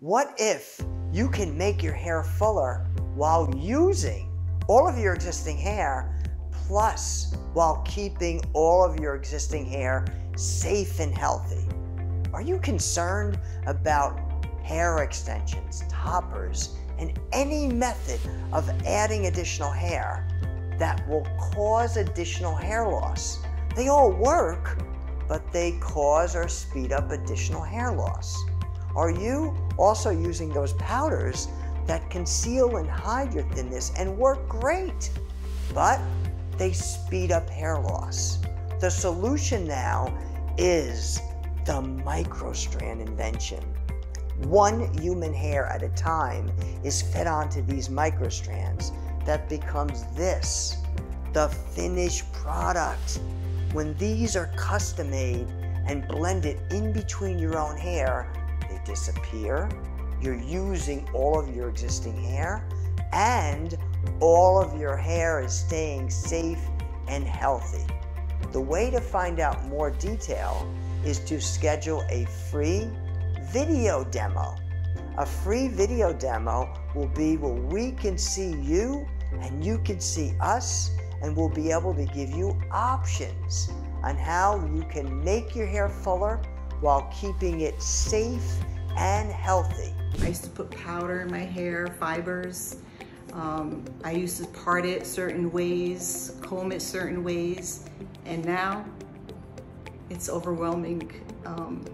What if you can make your hair fuller while using all of your existing hair, plus while keeping all of your existing hair safe and healthy? Are you concerned about hair extensions, toppers, and any method of adding additional hair that will cause additional hair loss? They all work, but they cause or speed up additional hair loss. Are you also using those powders that conceal and hide your thinness and work great, but they speed up hair loss? The solution now is the microstrand invention. One human hair at a time is fed onto these microstrands that becomes this, the finished product. When these are custom made and blended in between your own hair, disappear. You're using all of your existing hair and all of your hair is staying safe and healthy. The way to find out more detail is to schedule a free video demo. A free video demo will be where we can see you and you can see us and we'll be able to give you options on how you can make your hair fuller while keeping it safe and healthy. I used to put powder in my hair, fibers. Um, I used to part it certain ways, comb it certain ways, and now it's overwhelming um,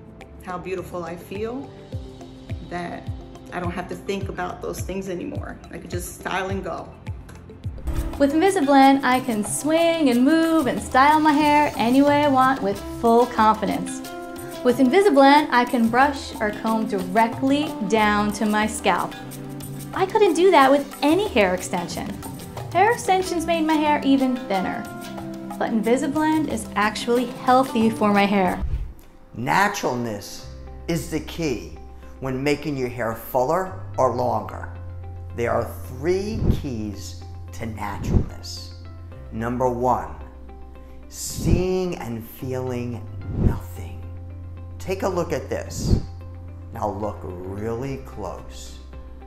how beautiful I feel that I don't have to think about those things anymore. I could just style and go. With Invisablend, I can swing and move and style my hair any way I want with full confidence. With Invisablend, I can brush or comb directly down to my scalp. I couldn't do that with any hair extension. Hair extensions made my hair even thinner. But Invisablend is actually healthy for my hair. Naturalness is the key when making your hair fuller or longer. There are three keys to naturalness. Number one, seeing and feeling. Take a look at this. Now look really close.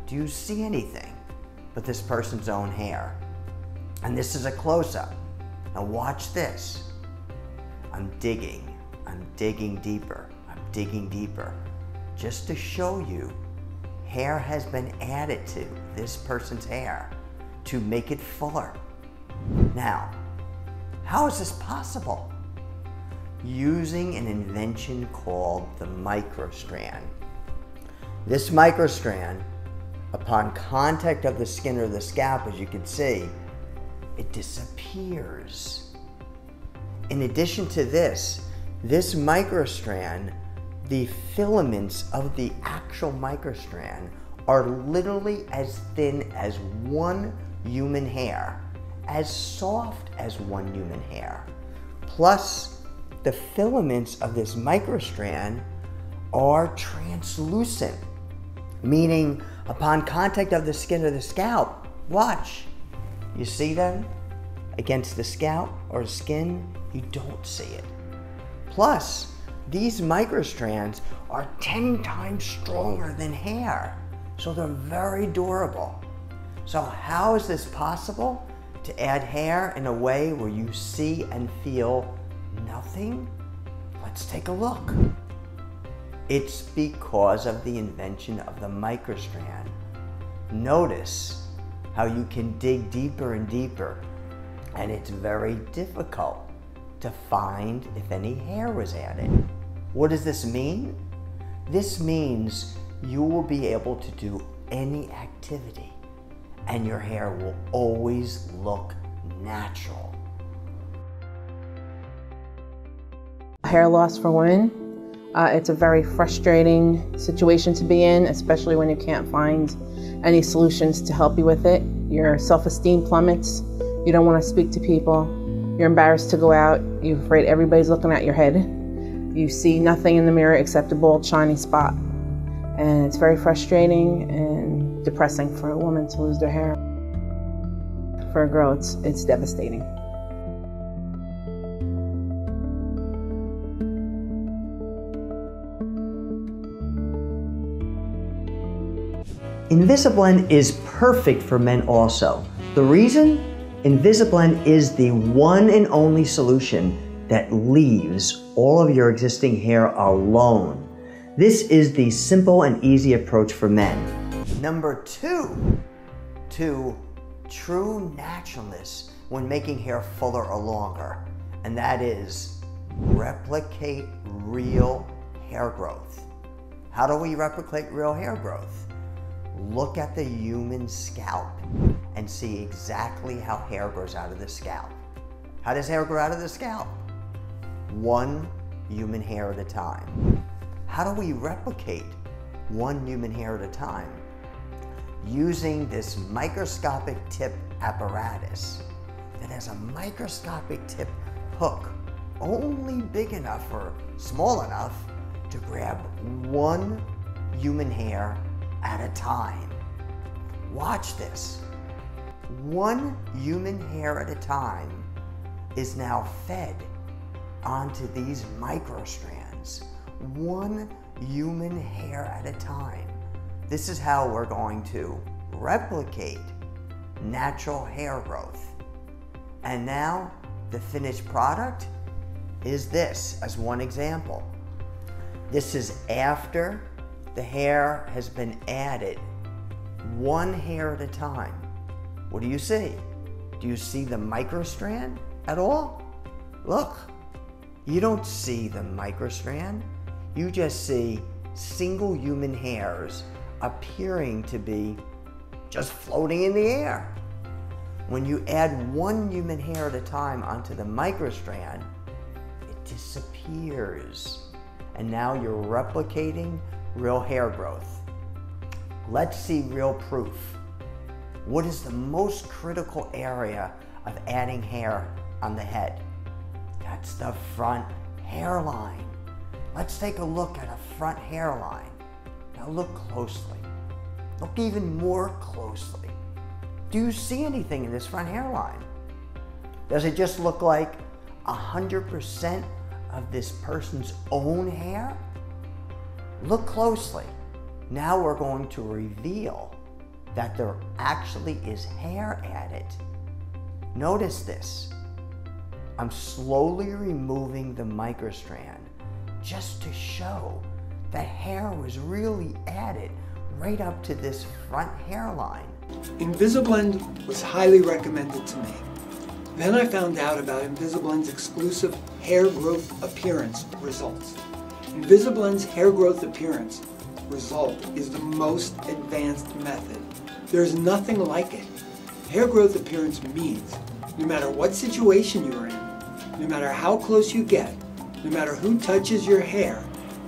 Do you see anything but this person's own hair? And this is a close-up. Now watch this. I'm digging. I'm digging deeper. I'm digging deeper. Just to show you, hair has been added to this person's hair to make it fuller. Now, how is this possible? Using an invention called the microstrand. This microstrand, upon contact of the skin or the scalp, as you can see, it disappears. In addition to this, this microstrand, the filaments of the actual microstrand are literally as thin as one human hair, as soft as one human hair. Plus, the filaments of this microstrand are translucent, meaning upon contact of the skin or the scalp, watch, you see them against the scalp or skin, you don't see it. Plus, these microstrands are 10 times stronger than hair, so they're very durable. So how is this possible? To add hair in a way where you see and feel nothing? Let's take a look. It's because of the invention of the microstrand. Notice how you can dig deeper and deeper, and it's very difficult to find if any hair was added. What does this mean? This means you will be able to do any activity and your hair will always look natural. Hair loss for women, uh, it's a very frustrating situation to be in, especially when you can't find any solutions to help you with it. Your self esteem plummets, you don't want to speak to people, you're embarrassed to go out, you're afraid everybody's looking at your head. You see nothing in the mirror except a bald, shiny spot. And it's very frustrating and depressing for a woman to lose their hair. For a girl, it's, it's devastating. Invisablend is perfect for men also. The reason? Invisablend is the one and only solution that leaves all of your existing hair alone. This is the simple and easy approach for men. Number two, to true naturalness when making hair fuller or longer, and that is replicate real hair growth. How do we replicate real hair growth? Look at the human scalp and see exactly how hair grows out of the scalp. How does hair grow out of the scalp? One human hair at a time. How do we replicate one human hair at a time? Using this microscopic tip apparatus that has a microscopic tip hook only big enough or small enough to grab one human hair at a time. Watch this. One human hair at a time is now fed onto these microstrands. One human hair at a time. This is how we're going to replicate natural hair growth. And now the finished product is this as one example. This is after the hair has been added, one hair at a time. What do you see? Do you see the microstrand at all? Look, you don't see the microstrand. You just see single human hairs appearing to be just floating in the air. When you add one human hair at a time onto the microstrand, it disappears. And now you're replicating real hair growth. Let's see real proof. What is the most critical area of adding hair on the head? That's the front hairline. Let's take a look at a front hairline. Now look closely. Look even more closely. Do you see anything in this front hairline? Does it just look like 100% of this person's own hair? Look closely. Now we're going to reveal that there actually is hair added. Notice this. I'm slowly removing the microstrand just to show that hair was really added right up to this front hairline. Invisablend was highly recommended to me. Then I found out about Invisablend's exclusive hair growth appearance results. Invisablend's hair growth appearance result is the most advanced method. There's nothing like it. Hair growth appearance means no matter what situation you're in, no matter how close you get, no matter who touches your hair,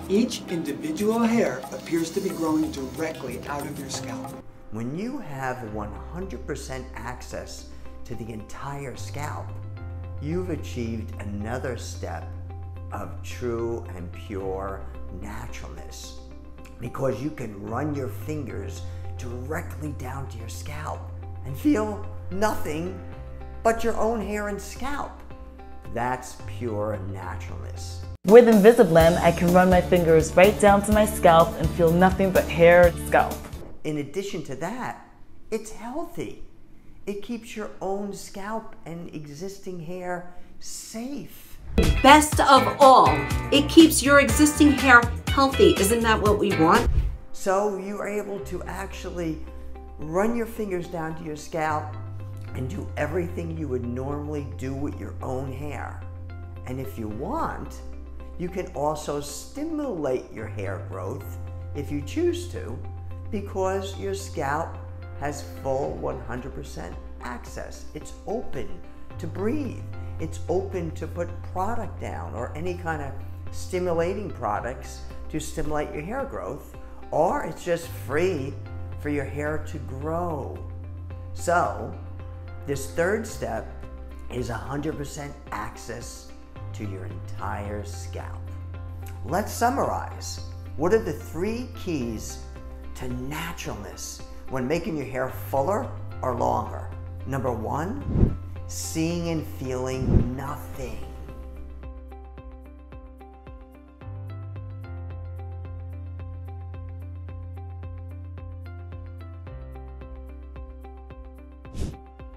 each individual hair appears to be growing directly out of your scalp. When you have 100% access to the entire scalp, you've achieved another step of true and pure naturalness because you can run your fingers directly down to your scalp and feel nothing but your own hair and scalp. That's pure naturalness. With Invisablend, I can run my fingers right down to my scalp and feel nothing but hair and scalp. In addition to that, it's healthy. It keeps your own scalp and existing hair safe. Best of all, it keeps your existing hair healthy. Isn't that what we want? So you are able to actually run your fingers down to your scalp and do everything you would normally do with your own hair. And if you want, you can also stimulate your hair growth if you choose to because your scalp has full 100% access. It's open to breathe. It's open to put product down or any kind of stimulating products to stimulate your hair growth, or it's just free for your hair to grow. So, this third step is 100% access to your entire scalp. Let's summarize. What are the three keys to naturalness when making your hair fuller or longer? Number one, seeing and feeling nothing.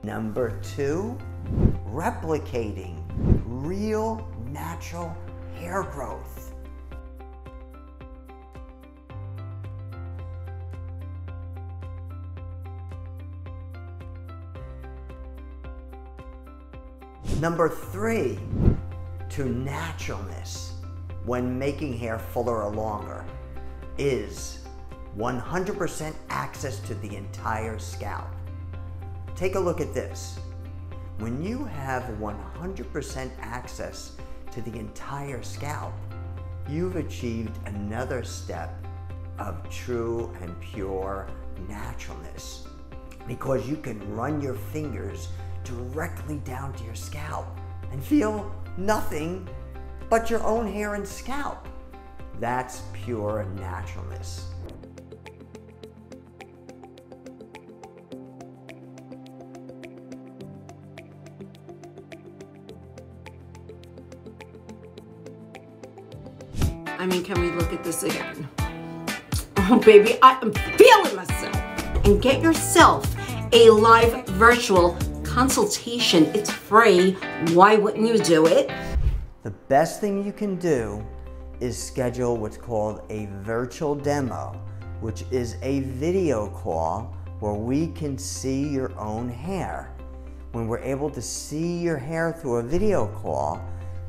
Number two, replicating real natural hair growth. Number three, to naturalness when making hair fuller or longer is 100% access to the entire scalp. Take a look at this. When you have 100% access to the entire scalp, you've achieved another step of true and pure naturalness because you can run your fingers directly down to your scalp and feel nothing but your own hair and scalp. That's pure naturalness. I mean, can we look at this again? Oh, baby, I am feeling myself. And get yourself a live virtual consultation. It's free. Why wouldn't you do it? The best thing you can do is schedule what's called a virtual demo, which is a video call where we can see your own hair. When we're able to see your hair through a video call,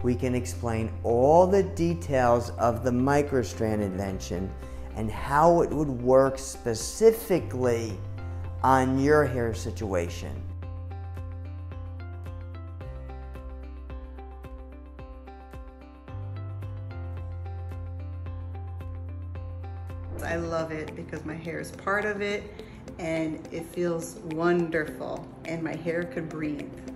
we can explain all the details of the microstrand invention and how it would work specifically on your hair situation. It because my hair is part of it and it feels wonderful and my hair could breathe.